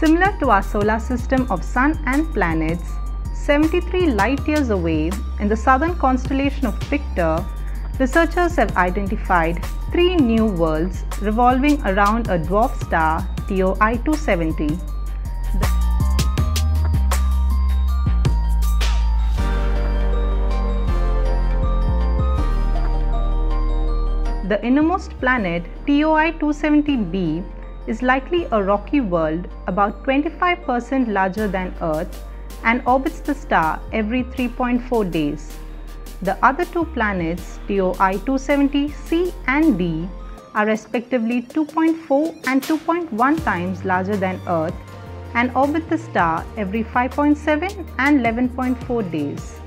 Similar to our solar system of sun and planets, 73 light years away in the southern constellation of Pictor, researchers have identified three new worlds revolving around a dwarf star TOI 270. The innermost planet TOI 270b is likely a rocky world about 25% larger than Earth and orbits the star every 3.4 days. The other two planets, TOI 270c and d, are respectively 2.4 and 2.1 times larger than Earth and orbit the star every 5.7 and 11.4 days.